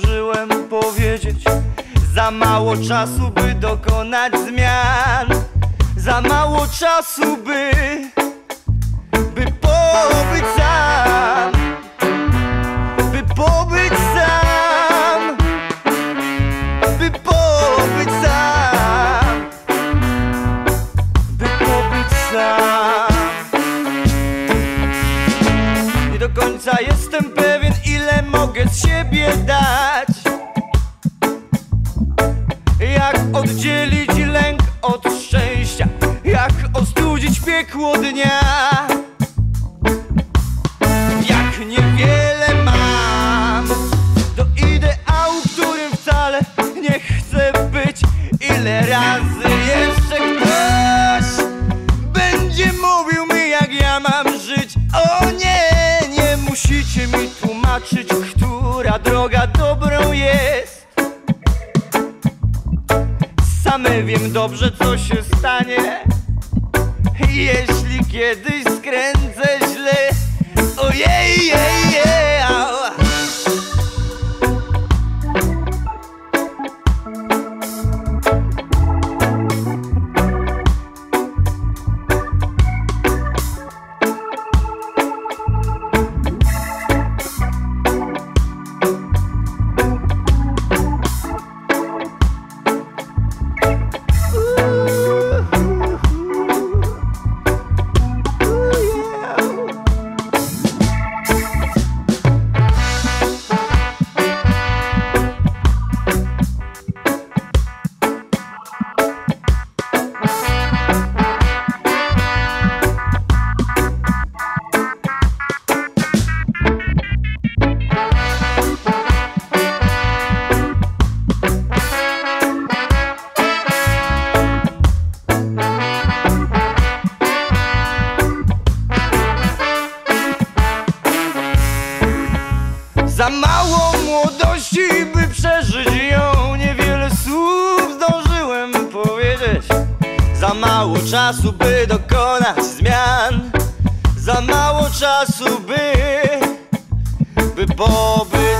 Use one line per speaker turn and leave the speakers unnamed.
zdążyłem powiedzieć Za mało czasu, by dokonać zmian. Za mało czasu, by By pobyć sam. By pobyć sam. By pobyć sam. By pobyć sam. Nie do końca jestem pewien z siebie dać. Jak oddzielić lęk od szczęścia Jak ostudzić piekło dnia. Jak niewiele mam Do ideału, którym wcale nie chcę być. Ile razy jeszcze ktoś Będzie mówił mi jak ja mam żyć? O nie, nie musicie mi tłumaczyć Same wiem dobrze co się stanie. Jeśli kiedyś skręcę źle Ojej, Za mało czasu, by dokonać zmian. Za mało czasu, by By pobyć